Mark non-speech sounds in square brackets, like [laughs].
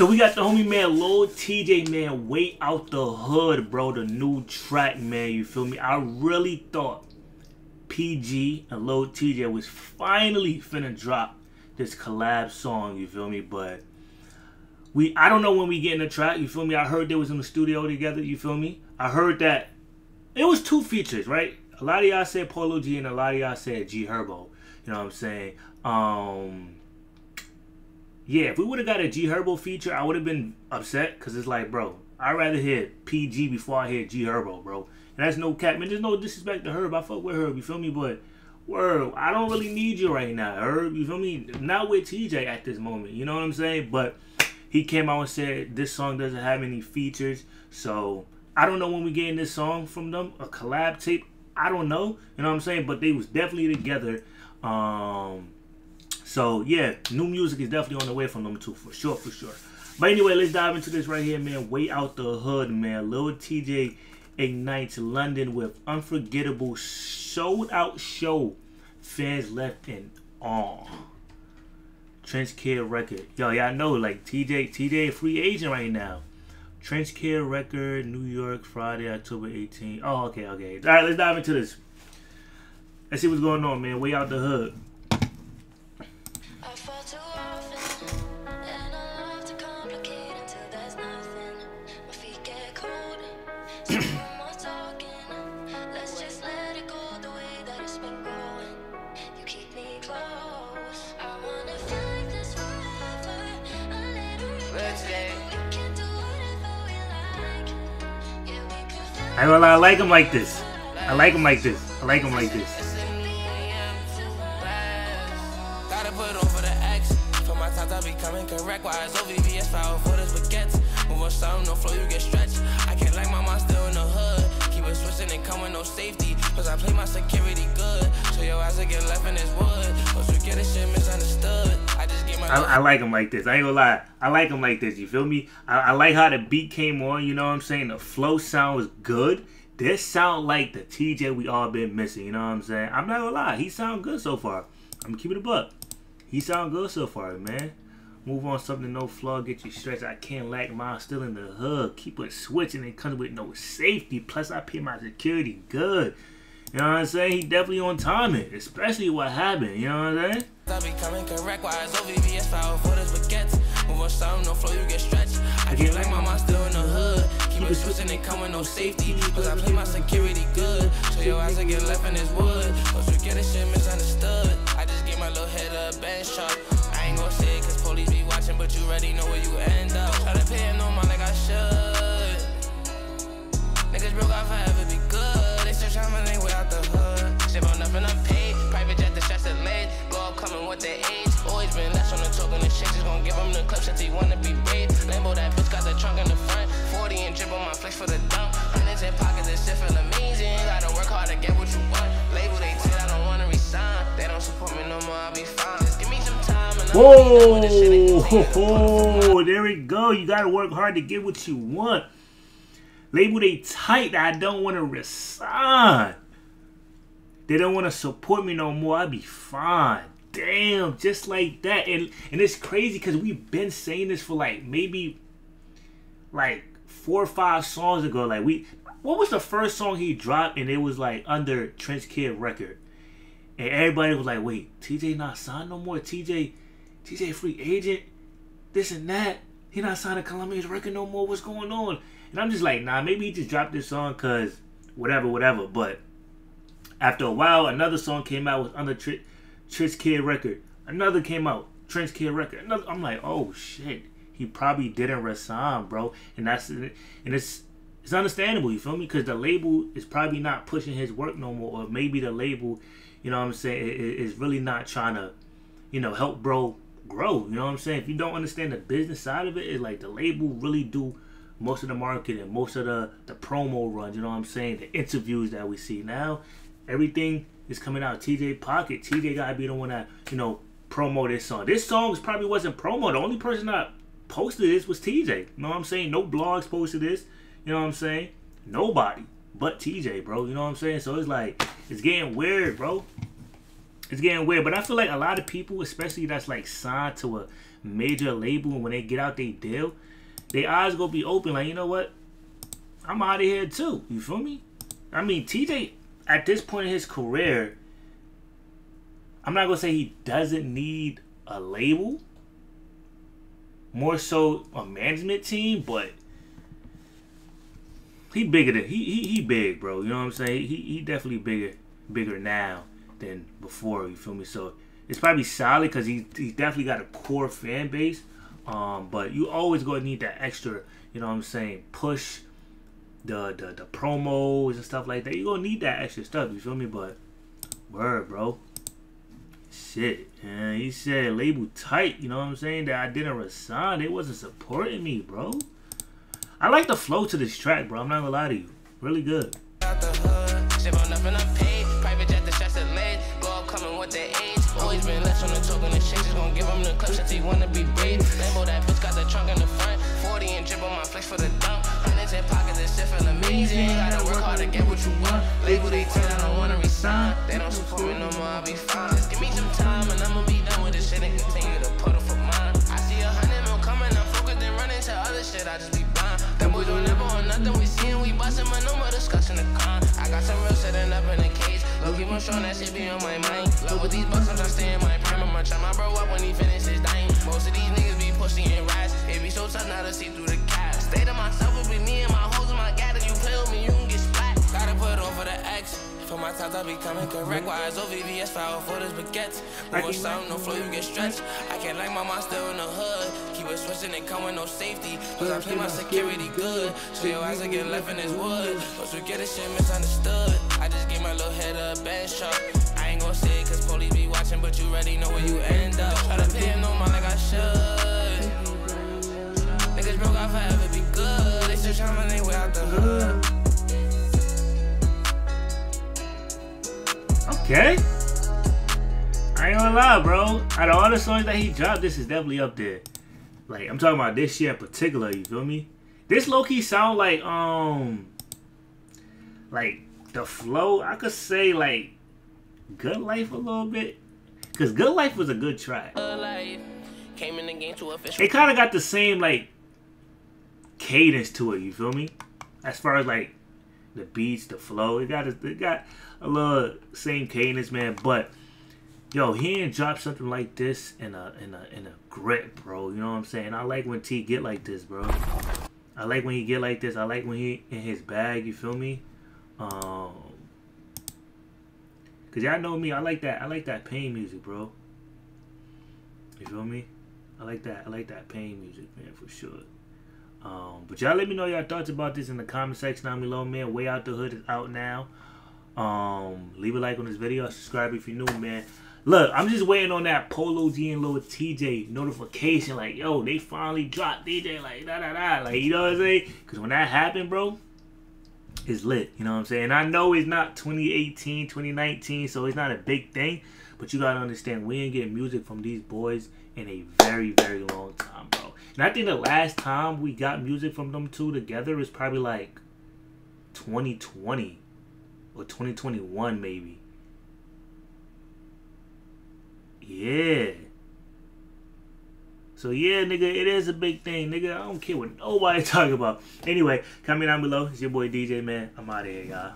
So we got the homie man, Lil Tjay man, way out the hood, bro. The new track, man. You feel me? I really thought PG and Lil Tjay was finally finna drop this collab song. You feel me? But we, I don't know when we get in the track. You feel me? I heard they was in the studio together. You feel me? I heard that it was two features, right? A lot of y'all said Polo G and a lot of y'all said G Herbo. You know what I'm saying? Um yeah, if we would have got a G Herbo feature, I would have been upset because it's like, bro, I'd rather hear PG before I hear G Herbo, bro. And that's no cap, man. There's no disrespect to Herb. I fuck with Herb, you feel me? But, word, I don't really need you right now, Herb. You feel me? Not with TJ at this moment. You know what I'm saying? But he came out and said this song doesn't have any features. So, I don't know when we getting this song from them. A collab tape. I don't know. You know what I'm saying? But they was definitely together. Um so yeah, new music is definitely on the way from them too, for sure, for sure. But anyway, let's dive into this right here, man. Way out the hood, man. Lil Tjay ignites London with unforgettable sold out show. Fans left in awe. Trench Care record. Yo, y'all know like TJ TJ free agent right now. Trench Care record, New York, Friday, October 18. Oh, okay, okay. All right, let's dive into this. Let's see what's going on, man. Way out the hood. I, I like him like this. I like him like this. I like him like this. Cause I play my security good. So your ass will get I. I, like him like this. I ain't gonna lie. I like him like this. You feel me? I, I like how the beat came on. You know what I'm saying? The flow sounds good. This sound like the TJ we all been missing. You know what I'm saying? I'm not gonna lie. He sound good so far. I'm keeping it a buck. He sound good so far, man. Move on something no flaw, get you stretched. I can't lack mine still in the hood. Keep it switching and comes with no safety. Plus I pay my security good. You know what I'm saying? He definitely on timing, especially what happened. You know what I'm saying? I coming you get like my mind still in the hood. Keep it switching and come with no safety. Cause I play my security good. So your will get left in this wood. Cause we get this shit misunderstood. I just get my little head up bench sharp. I ain't gon' say it cause police be watching, but you already know where you end up. Always been less on the token. The shit just gon' give him the clip since he wanna be brave. Lambo that bitch got the trunk in the front. 40 and drip on my flex for the dump. Hundreds in pockets, this shit feel amazing. Gotta work hard to get what you want. Label they I don't wanna resign. They don't support me no more, I'll be fine. Whoa! [laughs] Oh, there we go. You gotta work hard to get what you want. Label they tight that I don't want to resign. They don't want to support me no more. I'll be fine. Damn, just like that. And and it's crazy because we've been saying this for like maybe like four or five songs ago. Like we what was the first song he dropped and it was like under Trench Kid record? And everybody was like, wait, TJ not signed no more? TJ TJ free agent, this and that. He not signed signing Columbia's record no more. What's going on? And I'm just like, nah, maybe he just dropped this song cause whatever, whatever. But after a while, another song came out with under Tr- Trench Kid record. Another came out, Trench Kid record. Another, I'm like, oh shit, he probably didn't resign, bro. And that's and it's it's understandable. You feel me? Because the label is probably not pushing his work no more, or maybe the label, you know what I'm saying, is really not trying to, you know, help bro grow. You know what I'm saying? If you don't understand the business side of it, it's like the label really do most of the marketing, most of the the promo runs. You know what I'm saying? The interviews that we see now, everything is coming out of TJ pocket. TJ gotta be the one that you know promo this song. This song probably wasn't promo. The only person that posted this was TJ. You know what I'm saying? No blogs posted this. You know what I'm saying? Nobody but TJ, bro. You know what I'm saying? So it's like it's getting weird, bro. it's getting weird. But I feel like a lot of people, especially that's like signed to a major label, and when they get out they deal, their eyes gonna be open. Like you know what, I'm out of here too. You feel me? I mean, TJ at this point in his career, I'm not gonna say he doesn't need a label. More so a management team, but he bigger than he he, he big, bro. You know what I'm saying? He he definitely bigger bigger now than before. You feel me? So it's probably solid because he he definitely got a core fan base. Um, but you always gonna need that extra. You know what I'm saying? Push the the the promos and stuff like that. You gonna need that extra stuff. You feel me? But word, bro. Shit, man. He said label tight. You know what I'm saying? That I didn't resign. They wasn't supporting me, bro. I like the flow to this track, bro. I'm not gonna lie to you. Really good. And. Lambo that bitch got the trunk in the front, 40 and drip on my flex for the dump. Hundreds in pockets, this shit feel amazing. Gotta work hard to get what you want. Label they tell I don't wanna resign. They don't support me no more, I'll be fine. Just give me some time and I'ma be done with this shit and continue to up for mine. I see a hundred mil coming, I'm focused and running to other shit, I just be them boys don't never want nothing we seen. We bustin', but no more discussing the con. I got some real setting up in the cage. Low keep on showing that shit be on my mind. Love with these bucks, I'm trying to stay in my prime. I'ma try my bro up when he finishes dying. Most of these niggas be pushing and rise. It be so tough now to see through the. Stay to myself, it be me and my hoes and my gat. If you play with me, you can get splat. Gotta put on for the X. For my times I be coming correct. Why is OVVS foul for this baguettes? No sound, no flow, you get stretched. I can't like my mind still in the hood. Keep it switching and come with no safety. Cause I play my security good. So your ass get left in this wood. Once we get this shit misunderstood. I just gave my little head a bad shot. I ain't gon' say it cause police be watching, but you already know where you end Okay. I ain't gonna lie, bro. Out of all the songs that he dropped, this is definitely up there. Like, I'm talking about this year in particular, you feel me? This low-key sound like, um, like, the flow, I could say, like, Good Life a little bit. Because Good Life was a good track. It kind of got the same, like, cadence to it, you feel me? As far as, like, the beats, the flow. It got, it got a little same cadence, man. But yo, he ain't dropped something like this in a in a in a grip, bro. You know what I'm saying? I like when T get like this, bro. I like when he get like this. I like when he in his bag. You feel me? Um, cause y'all know me. I like that. I like that pain music, bro. You feel me? I like that. I like that pain music, man, for sure. Um, but y'all let me know your thoughts about this in the comment section down below, man. Way Out the Hood is out now. Um, leave a like on this video. Subscribe if you're new, man. Look, I'm just waiting on that Polo G and Lil Tjay notification. Like, yo, they finally dropped DJ. Like, da da da. Like, you know what I'm saying? Because when that happened, bro, it's lit. You know what I'm saying? I know it's not 2018, 2019, so it's not a big thing. But you gotta understand, we ain't getting music from these boys in a very, very long time, bro. And I think the last time we got music from them two together is probably like 2020 or 2021 maybe. Yeah. So yeah, nigga, it is a big thing, nigga. I don't care what nobody [laughs] talk about. Anyway, comment down below. It's your boy DJ, man. I'm out of here, y'all.